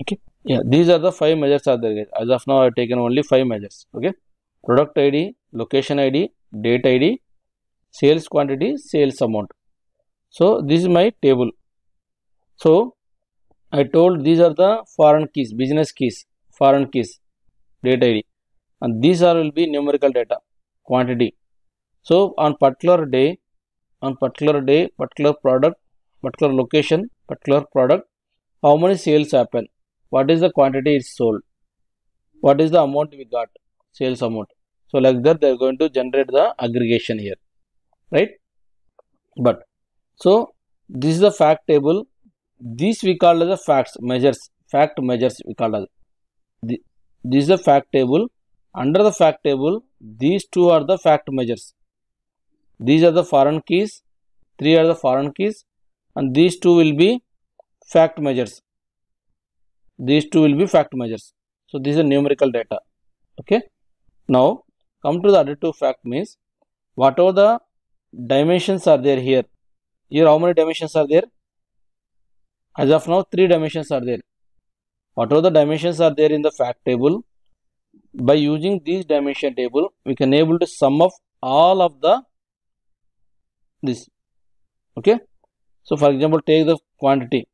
okay. Yeah these are the five measures are there as of now i have taken only five measures. Okay. Product id location id date id sales quantity sales amount. So this is my table. So i told these are the foreign keys business keys foreign keys date id and these are will be numerical data quantity so on particular day on particular day particular product particular location particular product how many sales happen? What is the quantity is sold? What is the amount we got? Sales amount. So like that they are going to generate the aggregation here right? But so this is the fact table. This we call as the facts measures fact measures we call as. This is the fact table. Under the fact table these two are the fact measures these are the foreign keys. Three are the foreign keys. And these two will be fact measures. These two will be fact measures. So this is numerical data. Okay? Now come to the two fact means whatever the dimensions are there here? Here how many dimensions are there? As of now three dimensions are there. Whatever the dimensions are there in the fact table? By using these dimension table we can able to sum up all of the this. Okay? So for example take the quantity.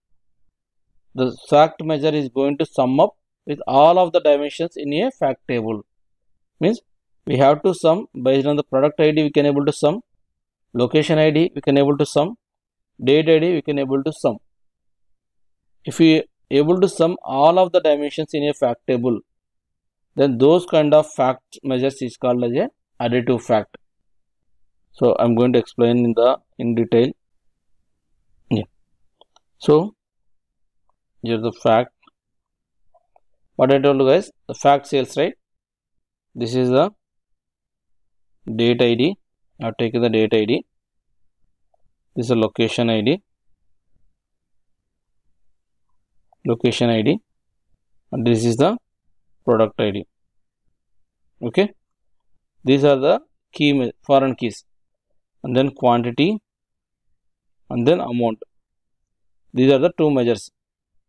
The fact measure is going to sum up with all of the dimensions in a fact table. Means we have to sum based on the product id we can able to sum. Location id we can able to sum. Date id we can able to sum. If we able to sum all of the dimensions in a fact table then those kind of fact measures is called as a additive fact so i'm going to explain in the in detail. Yeah. So here's the fact. What i told you guys the fact sales right? This is the date id i've taken the date id this is a location id location id and this is the product id okay? These are the key foreign keys and then quantity and then amount. These are the two measures.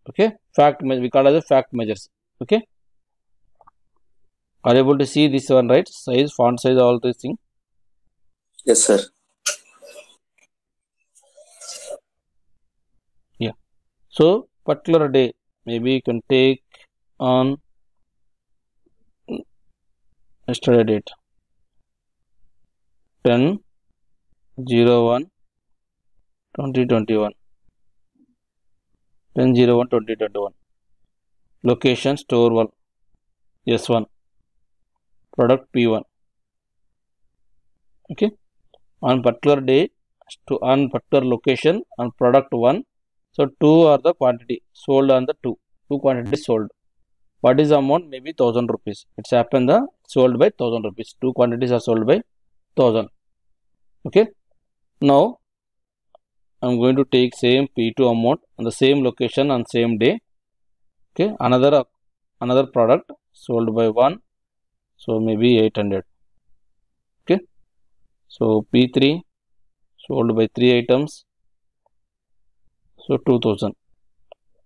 Okay? Fact we call as a fact measures. Okay? Are you able to see this one right? Size font size all these things? Yes, sir. Yeah. So particular day maybe you can take on yesterday date. 10 01 2021 10 01 2021 location store 1 s1 product p1 okay? On particular day to on particular location on product 1 so two are the quantity. Sold on the two. Two quantities sold. What is the amount? Maybe thousand rupees. It's happened the sold by thousand rupees. Two quantities are sold by thousand. Okay now i'm going to take same p2 amount on the same location on same day. Okay another another product sold by one. So maybe 800 okay so p3 sold by three items. So 2000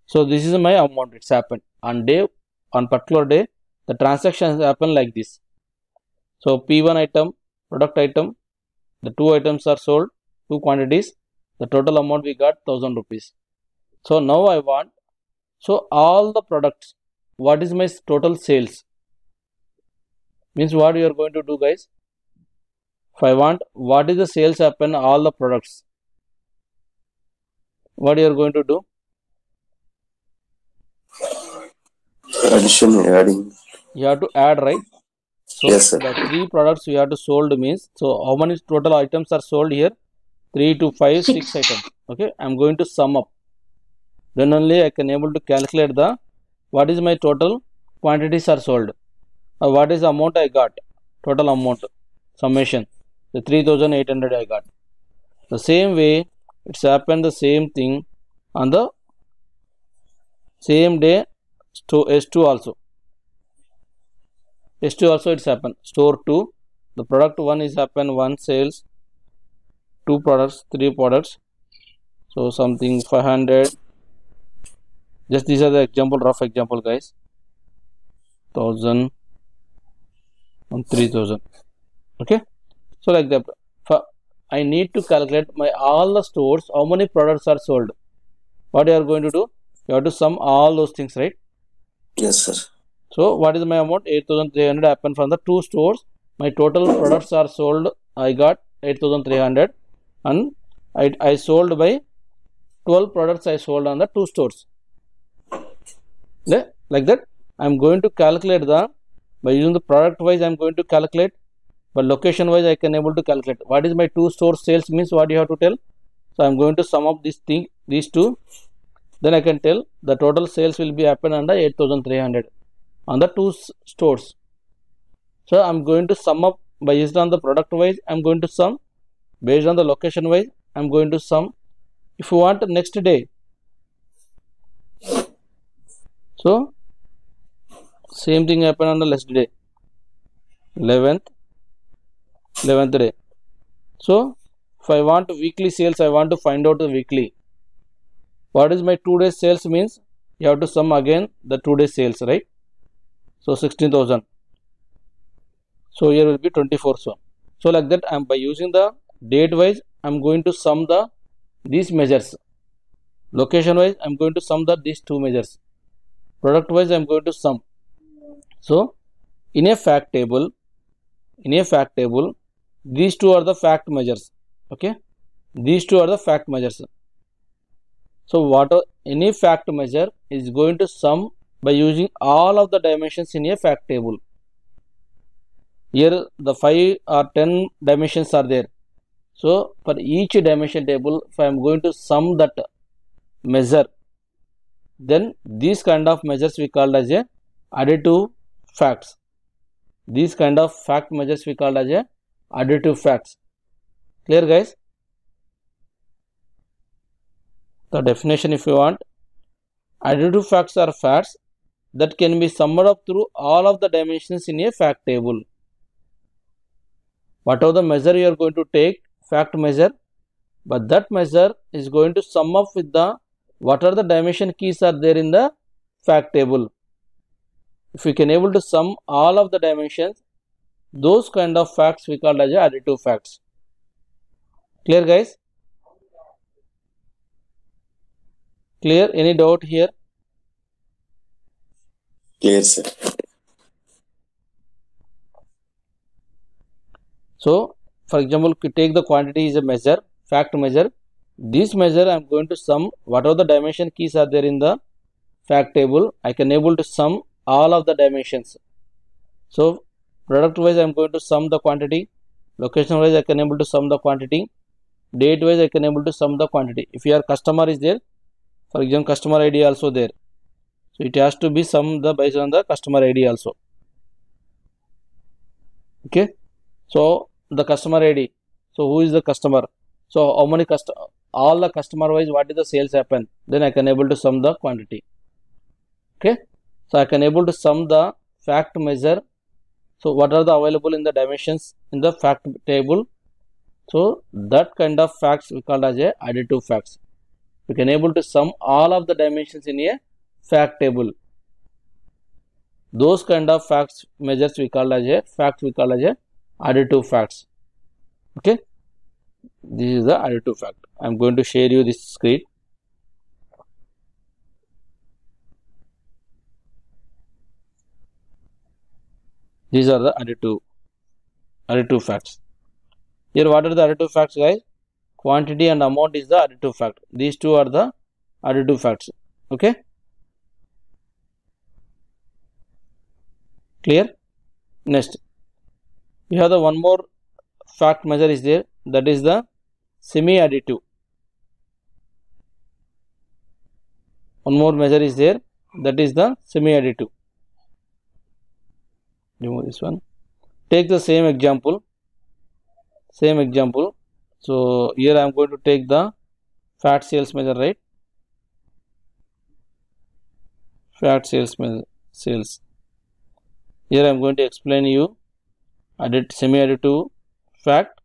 so this is my amount. It's happened. On day on particular day the transactions happen like this. So p1 item product item the two items are sold two quantities the total amount we got 1000 rupees. So now i want so all the products what is my total sales? Means what you are going to do guys? If i want what is the sales happen all the products? What you are going to do? Addition, adding. you have to add right? So Yes, sir. the three products you have to sold means so how many total items are sold here three to five six. items okay i'm going to sum up. Then only i can able to calculate the what is my total quantities are sold. Or what is the amount i got? Total amount summation. The 3800 i got. The same way it's happened the same thing on the same day to s2 also. S2 also it's happened. Store 2, the product one is happened one sales two products three products. So something 500 just these are the example rough example guys. 1000 and 3000 okay? So like that. I need to calculate my all the stores how many products are sold. What you are going to do? You have to sum all those things right? Yes, sir. so what is my amount? 8300 happened from the two stores. My total products are sold. I got 8300 and i, I sold by 12 products i sold on the two stores. Like that. I'm going to calculate the by using the product wise i'm going to calculate but location wise i can able to calculate. What is my two store sales means what you have to tell? So i'm going to sum up this thing these two. Then i can tell the total sales will be happen under 8300 on the two stores. So i'm going to sum up by using on the product wise i'm going to sum based on the location wise i'm going to sum. If you want next day so same thing happen on the last day. 11th 11th day. So if i want weekly sales i want to find out the weekly. What is my two days sales means? You have to sum again the two days sales right? So 16000 so here will be 24 so so like that i'm by using the date wise i'm going to sum the these measures. Location wise i'm going to sum the these two measures. Product wise i'm going to sum. So in a fact table in a fact table these two are the fact measures. Okay? These two are the fact measures. So what any fact measure is going to sum by using all of the dimensions in a fact table. Here the 5 or 10 dimensions are there so for each dimension table if i am going to sum that measure then these kind of measures we call as a additive facts. These kind of fact measures we call as a additive facts. Clear guys? The definition if you want. Additive facts are facts that can be summed up through all of the dimensions in a fact table. Whatever the measure you are going to take fact measure but that measure is going to sum up with the what are the dimension keys are there in the fact table. If we can able to sum all of the dimensions those kind of facts we call as additive facts. Clear guys? Clear? Any doubt here? Clear, sir. so for example take the quantity is a measure fact measure. This measure i'm going to sum whatever the dimension keys are there in the fact table. I can able to sum all of the dimensions. So product wise i'm going to sum the quantity. Location wise i can able to sum the quantity. Date wise i can able to sum the quantity. If your customer is there for example customer id also there. So it has to be sum the based on the customer id also. Okay? So the customer id so who is the customer? So how many cust all the customer wise what is the sales happen? Then i can able to sum the quantity. Okay? So i can able to sum the fact measure. So what are the available in the dimensions in the fact table? So that kind of facts we call as a additive facts. We can able to sum all of the dimensions in a fact table. Those kind of facts measures we call as a facts we call as a additive facts. Okay? This is the additive fact. I'm going to share you this screen. These are the additive additive facts. Here what are the additive facts guys? Quantity and amount is the additive fact. These two are the additive facts. Okay? Clear? Next we have the one more fact measure is there. That is the semi additive one more measure is there. That is the semi additive remove this one. Take the same example. Same example. So here i am going to take the fact sales measure right? Fact sales sales. Here i am going to explain you additive semi additive fact.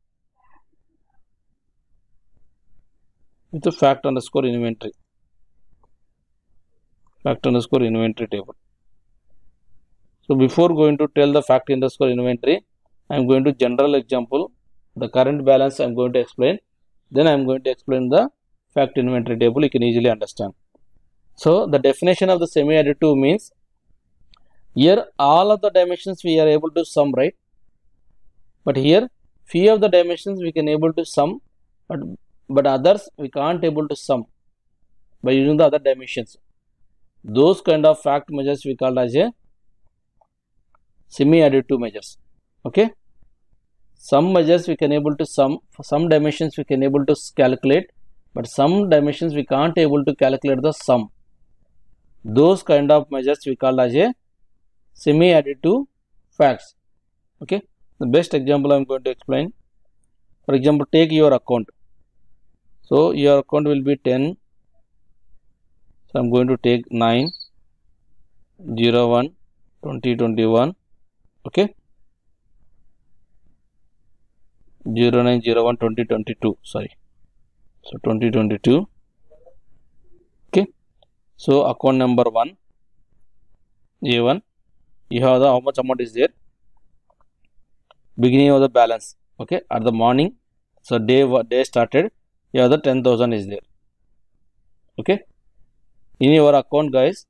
With the fact underscore inventory. Fact underscore inventory table. So before going to tell the fact underscore inventory i am going to general example the current balance i am going to explain. Then i am going to explain the fact inventory table. You can easily understand. So the definition of the semi additive means here all of the dimensions we are able to sum right but here few of the dimensions we can able to sum but but others we can't able to sum by using the other dimensions. Those kind of fact measures we call as a semi additive measures. Okay? Some measures we can able to sum for some dimensions we can able to calculate but some dimensions we can't able to calculate the sum. Those kind of measures we call as a semi additive facts. Okay the best example i'm going to explain for example take your account. So your account will be 10 so i'm going to take 9 0 01 2021 okay? 0901 2022 sorry. So 2022 okay? So account number 1 a1 you have the how much amount is there beginning of the balance okay at the morning. So day day started. Have the 10000 is there okay. In your account guys